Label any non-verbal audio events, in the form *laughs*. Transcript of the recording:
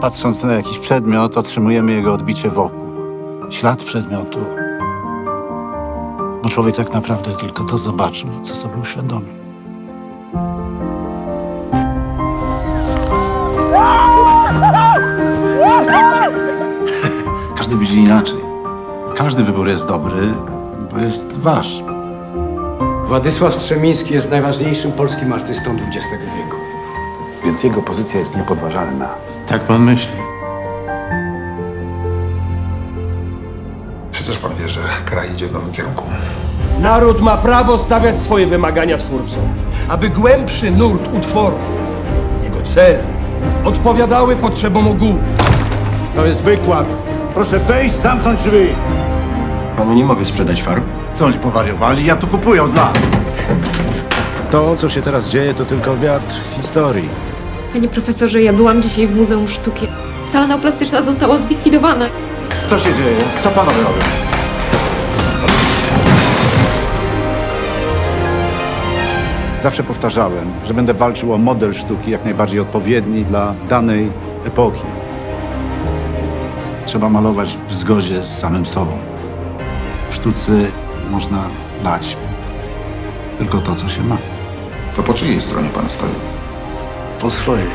Patrząc na jakiś przedmiot, otrzymujemy jego odbicie wokół. Ślad przedmiotu. Bo człowiek tak naprawdę tylko to zobaczył, co sobie uświadomił. *laughs* Każdy widzi inaczej. Każdy wybór jest dobry, bo jest wasz. Władysław Strzemiński jest najważniejszym polskim artystą XX wieku. Więc jego pozycja jest niepodważalna. Tak pan myśli? Przecież pan wie, że kraj idzie w nowym kierunku. Naród ma prawo stawiać swoje wymagania twórcom, aby głębszy nurt utworu, jego cele, odpowiadały potrzebom ogółu. To jest wykład. Proszę wejść, zamknąć drzwi. Panu nie mogę sprzedać farb. Co oni powariowali? Ja tu kupuję od lat. To, co się teraz dzieje, to tylko wiatr historii. Panie profesorze, ja byłam dzisiaj w Muzeum Sztuki. Sala neoplastyczna została zlikwidowana. Co się dzieje? Co panowie robią? Zawsze powtarzałem, że będę walczył o model sztuki jak najbardziej odpowiedni dla danej epoki. Trzeba malować w zgodzie z samym sobą. Sztuce można dać tylko to, co się ma. To po czyjej stronie pan stoi? Po swojej.